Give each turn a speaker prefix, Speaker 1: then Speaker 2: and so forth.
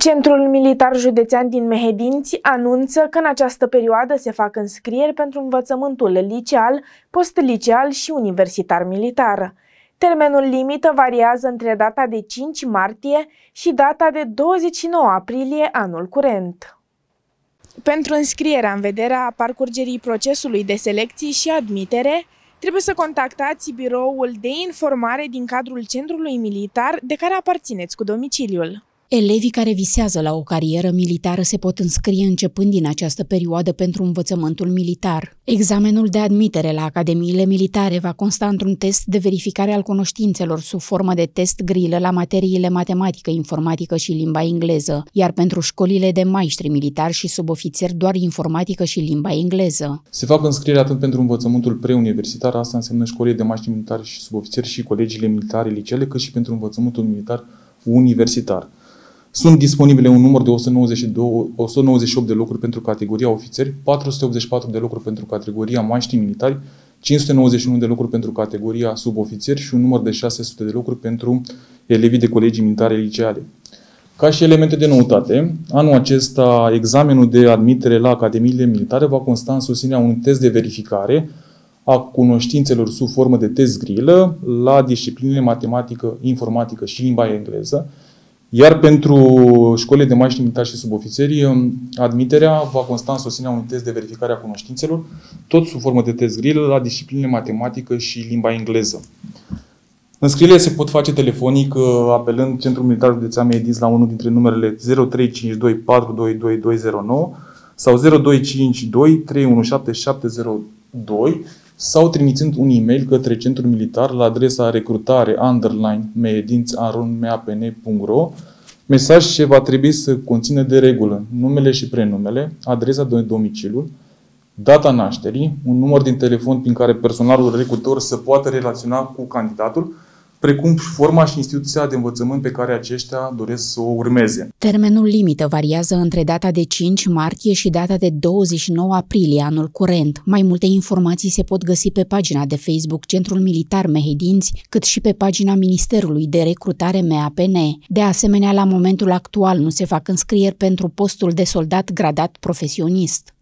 Speaker 1: Centrul Militar Județean din Mehedinți anunță că în această perioadă se fac înscrieri pentru învățământul liceal, postliceal și universitar militar. Termenul limită variază între data de 5 martie și data de 29 aprilie anul curent. Pentru înscrierea în vederea parcurgerii procesului de selecție și admitere, trebuie să contactați biroul de informare din cadrul Centrului Militar de care aparțineți cu domiciliul.
Speaker 2: Elevii care visează la o carieră militară se pot înscrie începând din această perioadă pentru învățământul militar. Examenul de admitere la academiile militare va consta într-un test de verificare al cunoștințelor sub formă de test grilă la materiile matematică, informatică și limba engleză, iar pentru școlile de maestri militari și subofițeri doar informatică și limba engleză.
Speaker 3: Se fac înscriere atât pentru învățământul preuniversitar, asta înseamnă școlile de maestri militari și subofițeri și colegiile militare licele, cât și pentru învățământul militar universitar. Sunt disponibile un număr de 192, 198 de locuri pentru categoria ofițeri, 484 de locuri pentru categoria maștri militari, 591 de locuri pentru categoria subofițeri și un număr de 600 de locuri pentru elevii de colegii militare liceale. Ca și elemente de noutate, anul acesta examenul de admitere la Academiile Militare va consta în susținerea unui test de verificare a cunoștințelor sub formă de test grilă la disciplinele matematică, informatică și limba engleză, iar pentru școlile de mașini militari și subofițeri, um, admiterea va consta în sosirea unui test de verificare a cunoștințelor, tot sub formă de test grill, la discipline matematică și limba engleză. Înscrierile se pot face telefonic uh, apelând Centrul Militar Județean Medis la unul dintre numerele 0352 422209 sau 0252 317702 sau trimițând un e-mail către centrul militar la adresa recrutare underline meedinț.ro mesaj ce va trebui să conțină de regulă numele și prenumele, adresa de domiciliu, data nașterii, un număr din telefon prin care personalul recrutor să poată relaționa cu candidatul, precum forma și instituția de învățământ pe care aceștia doresc să o urmeze.
Speaker 2: Termenul limită variază între data de 5 martie și data de 29 aprilie anul curent. Mai multe informații se pot găsi pe pagina de Facebook Centrul Militar Mehedinți, cât și pe pagina Ministerului de Recrutare MAPN. De asemenea, la momentul actual nu se fac înscrieri pentru postul de soldat gradat profesionist.